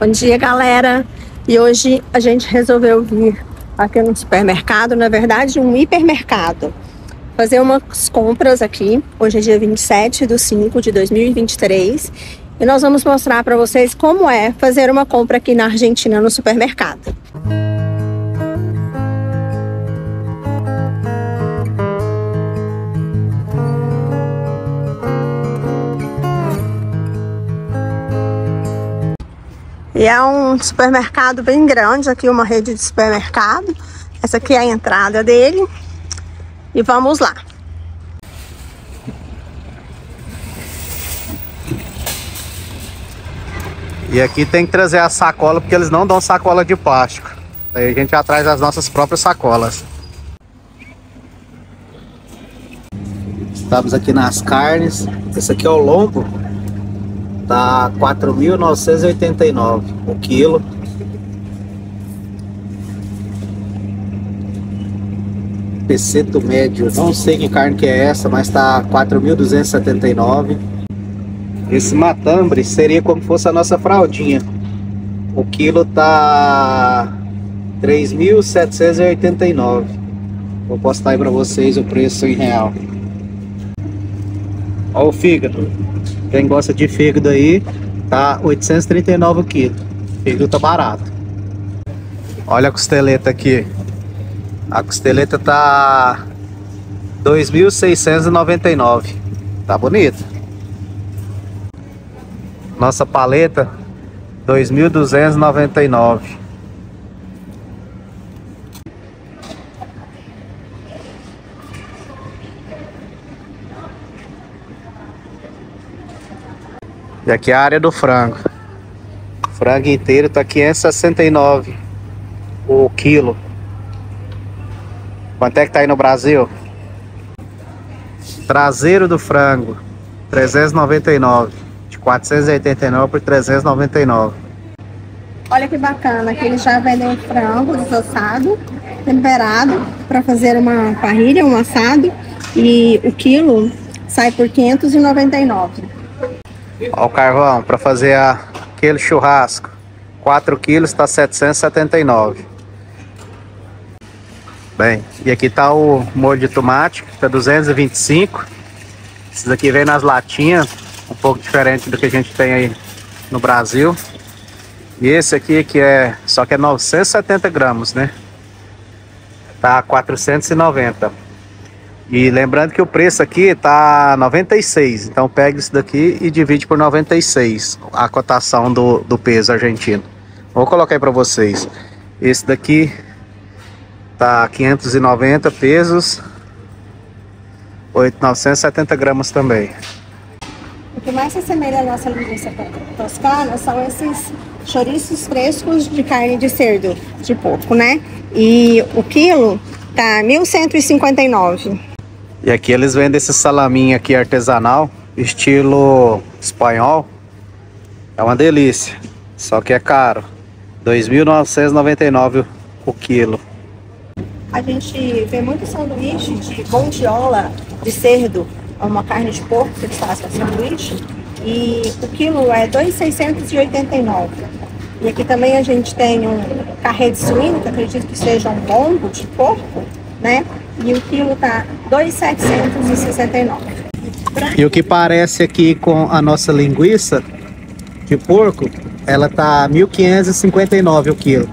Bom dia, galera! E hoje a gente resolveu vir aqui no supermercado, na verdade, um hipermercado, fazer umas compras aqui. Hoje é dia 27 de 5 de 2023 e nós vamos mostrar para vocês como é fazer uma compra aqui na Argentina no supermercado. E é um supermercado bem grande, aqui uma rede de supermercado. Essa aqui é a entrada dele. E vamos lá. E aqui tem que trazer a sacola, porque eles não dão sacola de plástico. Aí a gente já traz as nossas próprias sacolas. Estamos aqui nas carnes. Esse aqui é o lombo tá 4.989 o quilo. Peceto médio, não sei que carne que é essa, mas tá 4.279. Esse matambre seria como fosse a nossa fraldinha. O quilo tá 3.789. Vou postar aí para vocês o preço em real. Olha o fígado. Quem gosta de fígado aí, tá 839 o quilo. Fígado tá barato. Olha a costeleta aqui. A costeleta tá 2.699. Tá bonita. Nossa paleta 2.299. E aqui é a área do frango. O frango inteiro tá 569 o quilo. Quanto é que tá aí no Brasil? Traseiro do frango, 399. De 489 por 399. Olha que bacana, que eles já vendem o frango desossado, temperado, para fazer uma parrilha, um assado. E o quilo sai por 599. Ó o carvão para fazer a, aquele churrasco. 4 quilos está 779. Bem, e aqui tá o molho de tomate, que tá 225. Esses aqui vem nas latinhas, um pouco diferente do que a gente tem aí no Brasil. E esse aqui que é, só que é 970 gramas, né? Tá 490. E lembrando que o preço aqui tá 96, então pega isso daqui e divide por 96, a cotação do, do peso argentino. Vou colocar aí para vocês. Esse daqui tá 590 pesos, 870 gramas também. O que mais se assemelha à nossa linguiça toscana são esses chouriços frescos de carne de cerdo, de porco, né? E o quilo tá 1.159. E aqui eles vendem esse salaminho aqui artesanal, estilo espanhol. É uma delícia, só que é caro. 2.999 o quilo. A gente vê muito sanduíche de bondiola de cerdo, uma carne de porco que eles fazem sanduíche, e o quilo é 2,689. E aqui também a gente tem um carré de suíno, que acredito que seja um lombo de porco, né? E o quilo tá 2,769. E o que parece aqui com a nossa linguiça de porco, ela tá 1.559 o quilo.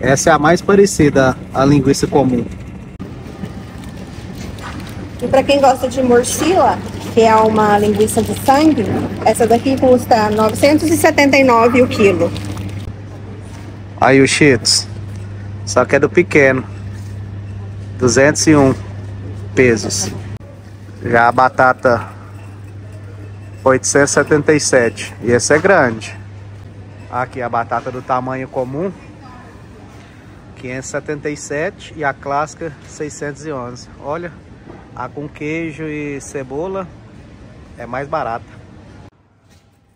Essa é a mais parecida à linguiça comum. E para quem gosta de morcila, que é uma linguiça de sangue, essa daqui custa 979 o quilo. Aí o cheetos, só que é do pequeno. 201 pesos. Já a batata 877 e esse é grande. Aqui a batata do tamanho comum 577 e a clássica 611. Olha, a com queijo e cebola é mais barata.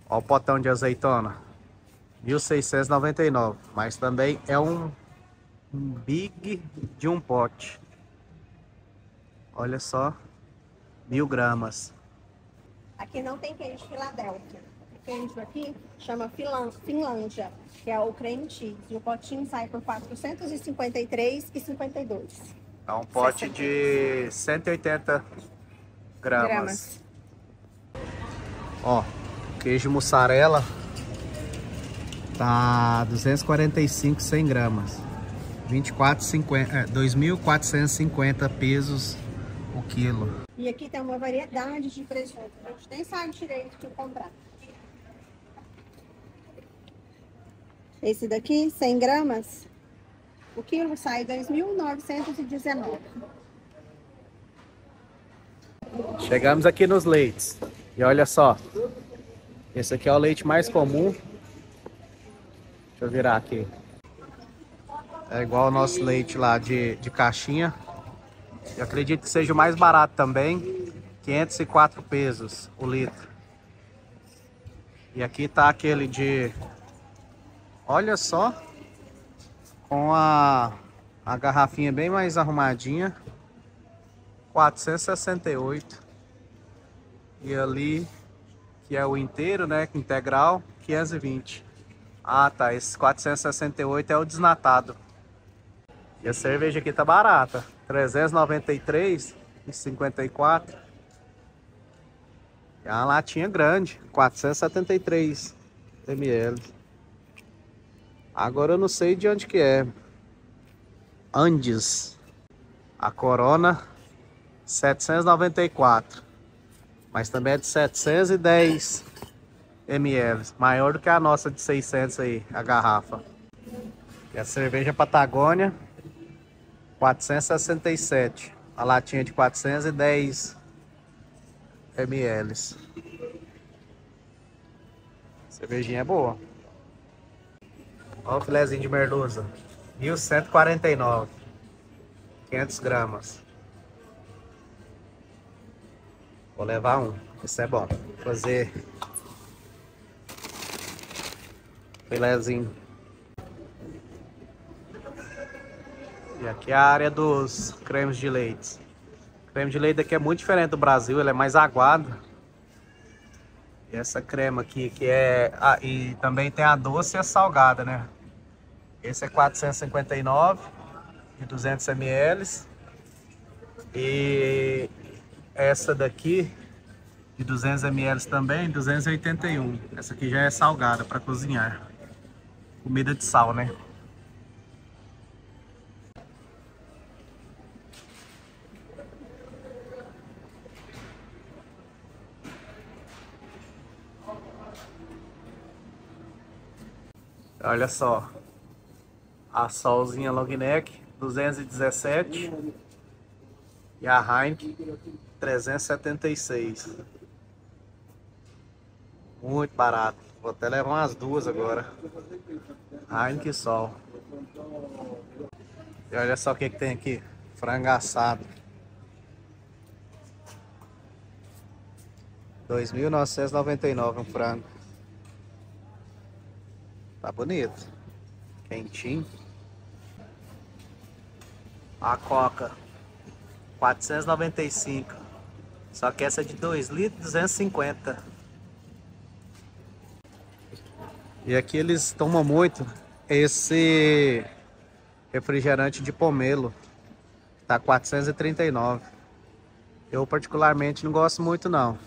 Olha o potão de azeitona 1699, mas também é um big de um pote. Olha só, mil gramas. Aqui não tem queijo Filadélfia. queijo aqui chama Finlândia, que é o creme cheese. E o potinho sai por R$ 453,52. É um pote 60. de 180 gramas. gramas. Ó, queijo mussarela tá 245 100 gramas. 24,50, é, 2.450 pesos o quilo. E aqui tem uma variedade de presunto. A gente nem sabe direito o que comprar. Esse daqui, 100 gramas, o quilo sai 2.919. Chegamos aqui nos leites. E olha só. Esse aqui é o leite mais comum. Deixa eu virar aqui. É igual o nosso leite lá de, de caixinha. Eu acredito que seja o mais barato também. 504 pesos o litro. E aqui tá aquele de... Olha só. Com a, a garrafinha bem mais arrumadinha. 468. E ali, que é o inteiro, né? Integral, 520. Ah, tá. Esse 468 é o desnatado. E a cerveja aqui tá barata. 393,54. É uma latinha grande. 473 ml. Agora eu não sei de onde que é. Andes. A Corona 794. Mas também é de 710 ml. Maior do que a nossa de 600 aí, a garrafa. E a cerveja Patagônia 467. A latinha de 410 ml. Cervejinha é boa. Olha o filézinho de merluza. 1149. 500 gramas. Vou levar um. Isso é bom. Vou fazer filézinho. E aqui é a área dos cremes de leite. O creme de leite aqui é muito diferente do Brasil, ele é mais aguado. E essa crema aqui que é... Ah, e também tem a doce e a salgada, né? Esse é 459 de 200 ml. E essa daqui, de 200 ml também, 281. Essa aqui já é salgada para cozinhar. Comida de sal, né? Olha só. A solzinha long neck, 217. E a Heineken 376. Muito barato. Vou até levar umas duas agora. Heineken Sol. E olha só o que, que tem aqui. Frango assado. 2.999 um frango. Tá bonito. Quentinho. A coca 495. Só que essa é de 2 litros 250. E aqui eles tomam muito esse refrigerante de pomelo. Tá 439. Eu particularmente não gosto muito não.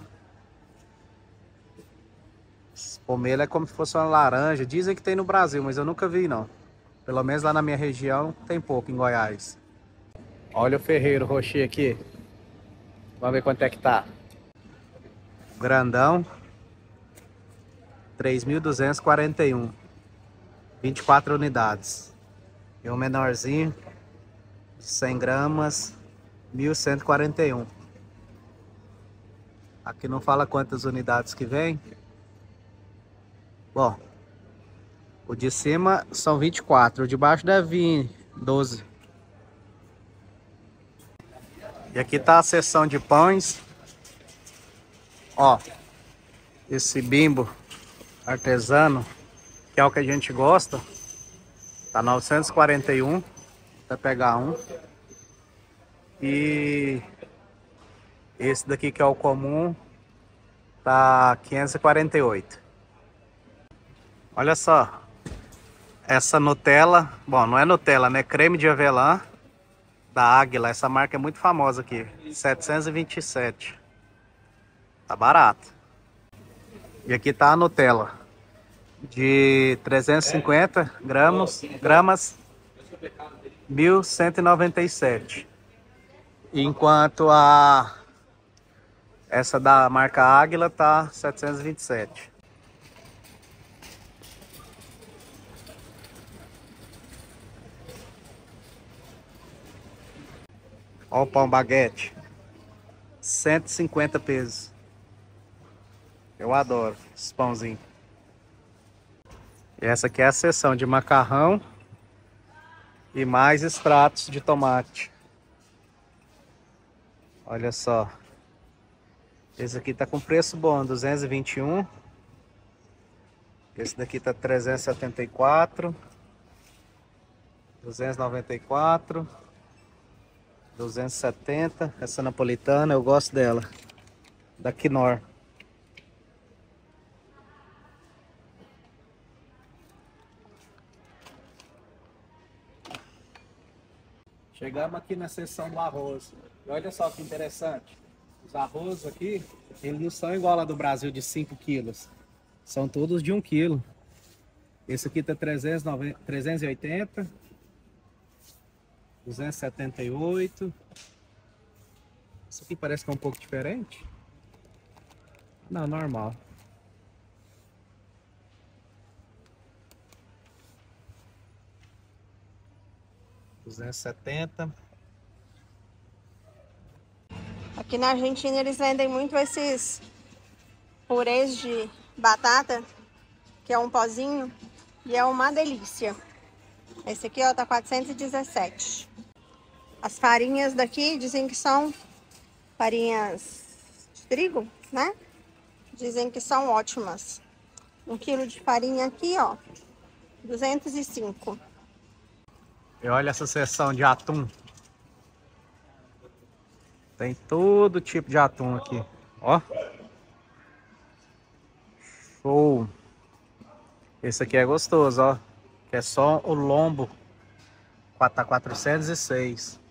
Pomelo é como se fosse uma laranja. Dizem que tem no Brasil, mas eu nunca vi não. Pelo menos lá na minha região tem pouco em Goiás. Olha o ferreiro roxinho aqui. Vamos ver quanto é que tá. Grandão. 3.241. 24 unidades. E o menorzinho, 100 gramas, 1.141. Aqui não fala quantas unidades que vem. Bom, o de cima são 24, o de baixo deve vir 12. E aqui tá a seção de pães. Ó, esse bimbo artesano, que é o que a gente gosta. Tá 941, vai pegar um. E esse daqui que é o comum, tá 548. Olha só. Essa Nutella, bom, não é Nutella, né? Creme de avelã da Águila. Essa marca é muito famosa aqui. 727. Tá barato. E aqui tá a Nutella. De 350 gramas, gramas 1197. Enquanto a essa da marca Águila tá 727. Olha o pão baguete. 150 pesos. Eu adoro esse pãozinho. E essa aqui é a seção de macarrão e mais extratos de tomate. Olha só. Esse aqui tá com preço bom, 221. Esse daqui tá 374. 294. 270. Essa napolitana, eu gosto dela. Da Knorr. Chegamos aqui na seção do arroz. E olha só que interessante. Os arroz aqui, eles não são igual a do Brasil de 5 quilos. São todos de 1 quilo. Esse aqui tá 390, 380. 278. Isso aqui parece que é um pouco diferente. Não, normal. Duzentos setenta. Aqui na Argentina eles vendem muito esses purês de batata, que é um pozinho, e é uma delícia. Esse aqui, ó, tá 417. As farinhas daqui dizem que são farinhas de trigo, né? Dizem que são ótimas. Um quilo de farinha aqui, ó, 205. E olha essa seção de atum. Tem todo tipo de atum aqui, ó. Show. Esse aqui é gostoso, ó. Que é só o lombo. Tá 406.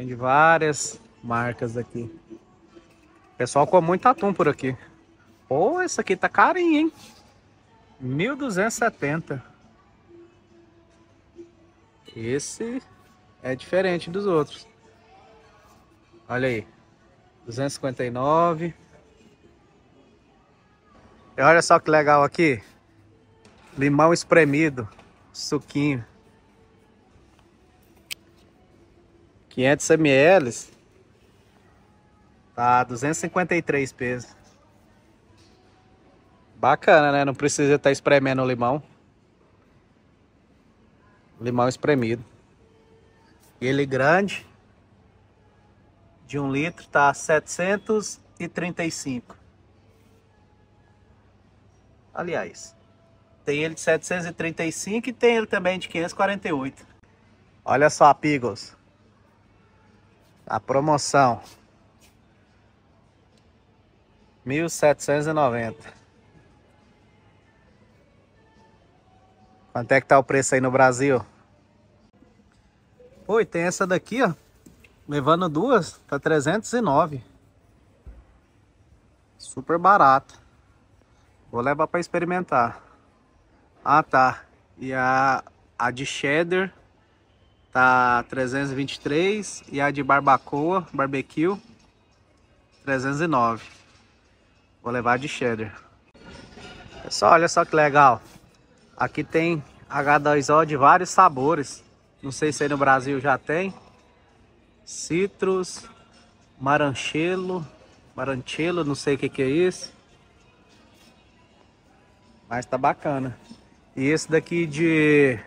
Tem de várias marcas aqui. pessoal com muito atum por aqui. Pô, esse aqui tá carinho, hein? 1270. Esse é diferente dos outros. Olha aí. 259. E olha só que legal aqui. Limão espremido. Suquinho. 500 ml. Tá 253 pesos. Bacana, né? Não precisa estar espremendo o limão. Limão espremido. E ele grande de um litro tá 735. Aliás, tem ele de 735 e tem ele também de 548. Olha só, Pigos. A promoção. 1790. Quanto é que tá o preço aí no Brasil? Oi, tem essa daqui, ó. Levando duas, tá 309. Super barato. Vou levar para experimentar. Ah, tá. E a, a de cheddar tá 323 e a de barbacoa, barbecue, 309. Vou levar de cheddar. Pessoal, olha só que legal. Aqui tem H2O de vários sabores. Não sei se aí no Brasil já tem. Citrus, Maranchelo, Maranchelo, não sei o que, que é isso. Mas tá bacana. E esse daqui de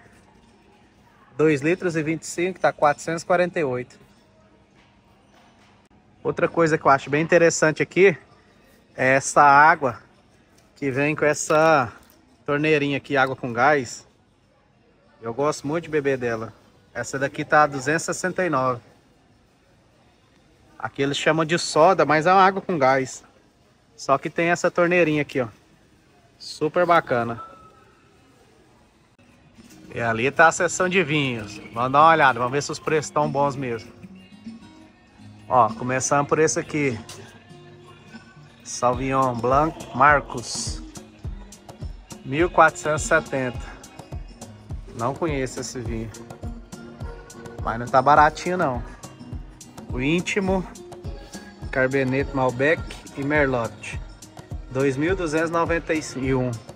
2 litros e 25 tá 448. Outra coisa que eu acho bem interessante aqui é essa água que vem com essa torneirinha aqui, água com gás. Eu gosto muito de beber dela. Essa daqui tá 269. Aqui eles chamam de soda, mas é uma água com gás. Só que tem essa torneirinha aqui, ó. Super bacana. E ali tá a seção de vinhos. Vamos dar uma olhada, vamos ver se os preços estão bons mesmo. Ó, começando por esse aqui. Sauvignon Blanc Marcos. 1470. Não conheço esse vinho. Mas não tá baratinho não. O íntimo, Carbenet Malbec e Merlot. 2.291.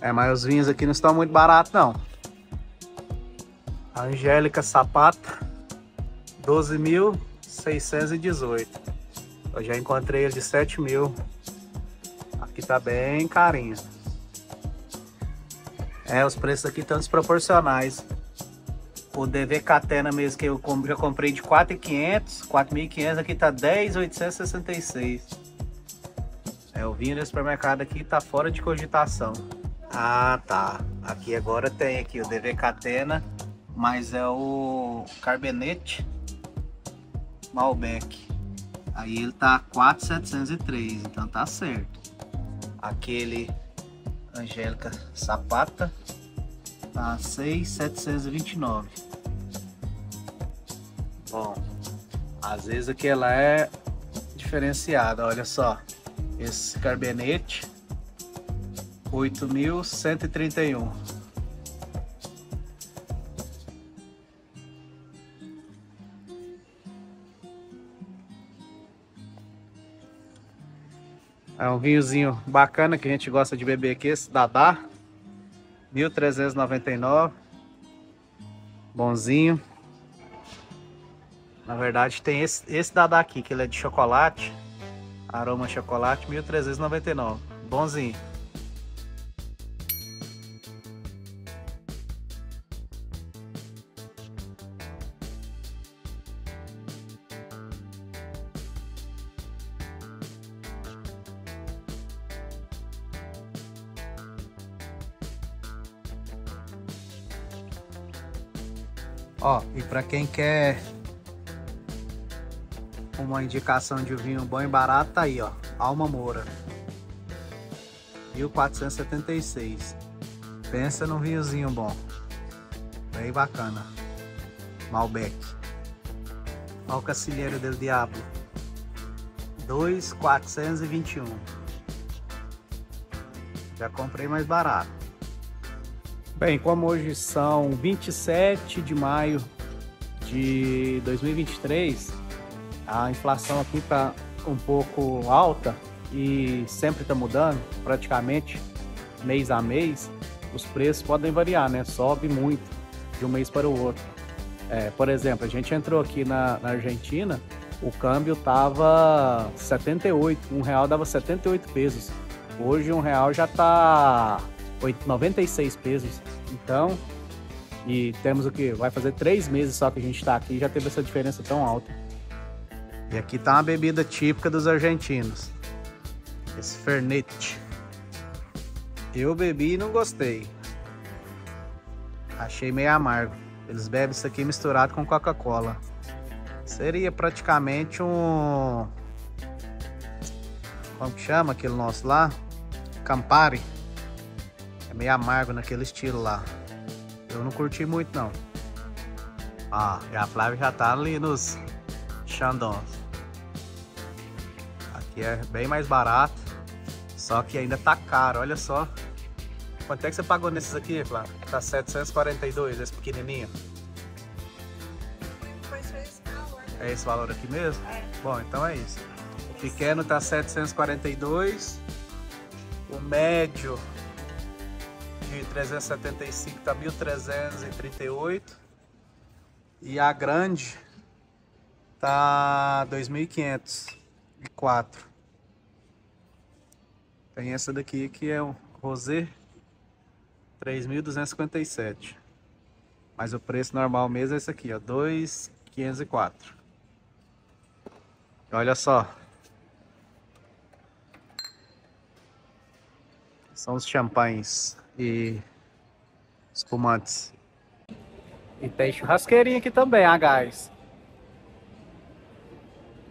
É, mas os vinhos aqui não estão muito baratos não. Angélica Sapata, 12.618. Eu já encontrei ele de 7 mil. Aqui tá bem carinho. É, os preços aqui estão desproporcionais. O DV Catena mesmo que eu já comprei de 4.500, 4.500 aqui tá 10.866. É, o vinho do supermercado aqui tá fora de cogitação. Ah, tá. Aqui agora tem aqui o DV Catena, mas é o Carbenete Malbec. Aí ele tá 4.703, então tá certo. Aquele Angélica Sapata tá 6.729. Bom, às vezes aqui ela é diferenciada, olha só. Esse carbenete 8.131. É um vinhozinho bacana que a gente gosta de beber aqui, esse Dadá. 1399. Bonzinho. Na verdade tem esse, esse Dadá aqui, que ele é de chocolate. Aroma chocolate, 1399. Bonzinho. Para quem quer uma indicação de vinho bom e barato, tá aí, ó. Alma Moura. 1476. Pensa num vinhozinho bom. Bem bacana. Malbec. Olha o Cacilheiro del Diablo. 2,421. Já comprei mais barato. Bem, como hoje são 27 de maio de 2023, a inflação aqui está um pouco alta e sempre está mudando, praticamente mês a mês, os preços podem variar, né? Sobe muito de um mês para o outro. É, por exemplo, a gente entrou aqui na, na Argentina, o câmbio tava 78, um real dava 78 pesos. Hoje um real já tá 96 pesos. Então, e temos o que? Vai fazer três meses só que a gente está aqui e já teve essa diferença tão alta. E aqui tá uma bebida típica dos argentinos. Esse Fernet. Eu bebi e não gostei. Achei meio amargo. Eles bebem isso aqui misturado com Coca-Cola. Seria praticamente um... Como que chama aquele nosso lá? Campari. É meio amargo naquele estilo lá. Eu não curti muito não. Ah, e a Flávia já tá ali nos Xandons. Aqui é bem mais barato. Só que ainda tá caro, olha só. Quanto é que você pagou nesses aqui, Flávia? Tá 742, esse pequenininho. É esse valor aqui mesmo? É. Bom, então é isso. O pequeno tá 742. O médio de 375 tá 1338 e a grande tá 2504. Tem essa daqui que é o Rosé 3257. Mas o preço normal mesmo é esse aqui, ó, 2504. Olha só. São os champanhes e espumantes. E tem churrasqueirinha aqui também, a gás.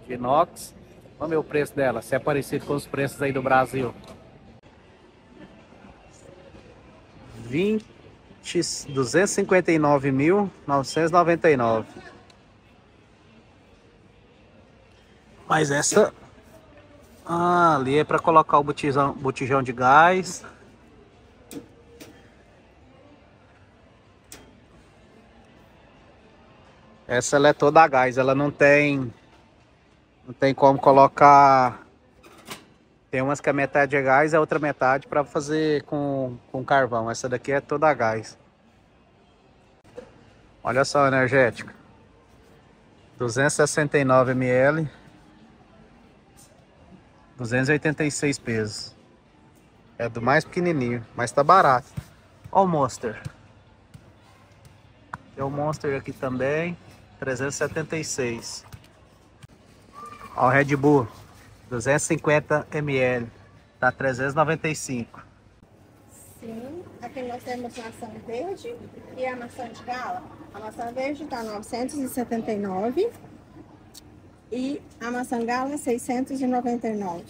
De inox. Vamos ver o preço dela, se é parecido com os preços aí do Brasil. 20 259.999. Mas essa ah, ali é para colocar o botijão, botijão de gás. Essa ela é toda a gás, ela não tem não tem como colocar tem umas que a metade é gás a outra metade para fazer com, com carvão. Essa daqui é toda a gás. Olha só energética. 269 ml. 286 pesos. É do mais pequenininho, mas tá barato. Olha o Monster. Tem o Monster aqui também. 376. Olha o Red Bull. 250 ml. Tá 395. Sim, aqui nós temos maçã verde e a maçã de gala. A maçã verde tá 979 e a maçã gala 699.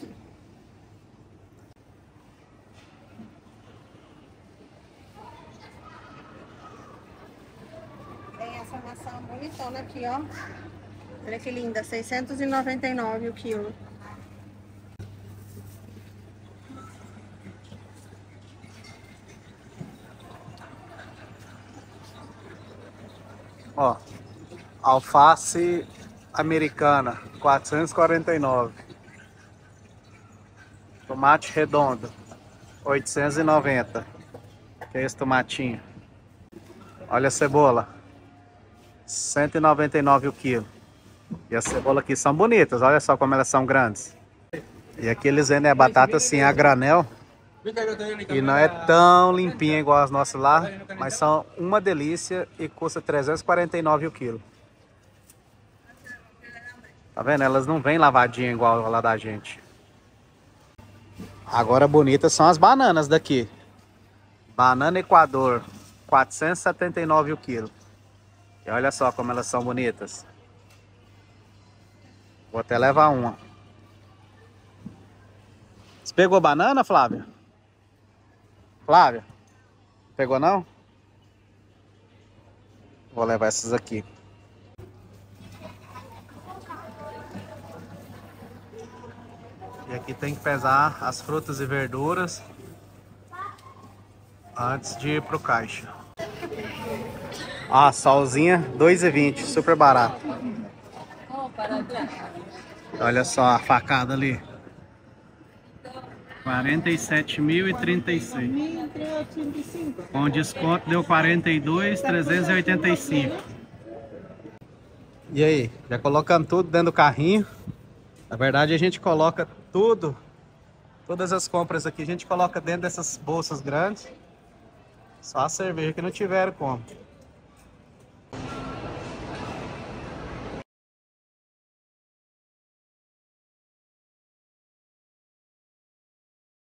Tem essa bonitona aqui, ó. Olha que linda, 699 o quilo. Ó, alface americana, 449. Tomate redondo, 890. Que é esse tomatinho. Olha a cebola, 199 o quilo. E as cebolas aqui são bonitas, olha só como elas são grandes. E aqui eles vendem a batata assim a granel. E não é tão limpinha igual as nossas lá, mas são uma delícia e custa 349 o quilo. Tá vendo? Elas não vêm lavadinha igual lá da gente. Agora bonitas são as bananas daqui. Banana Equador, 479 o quilo. E olha só como elas são bonitas. Vou até levar uma. Você pegou banana, Flávia? Flávia, pegou não? Vou levar essas aqui. E aqui tem que pesar as frutas e verduras antes de ir pro caixa. Ah, salzinha 2,20, super barato. Olha só a facada ali. 47.036. Com desconto deu 42.385. E aí, já colocando tudo dentro do carrinho. Na verdade a gente coloca tudo, todas as compras aqui a gente coloca dentro dessas bolsas grandes. Só a cerveja que não tiveram como.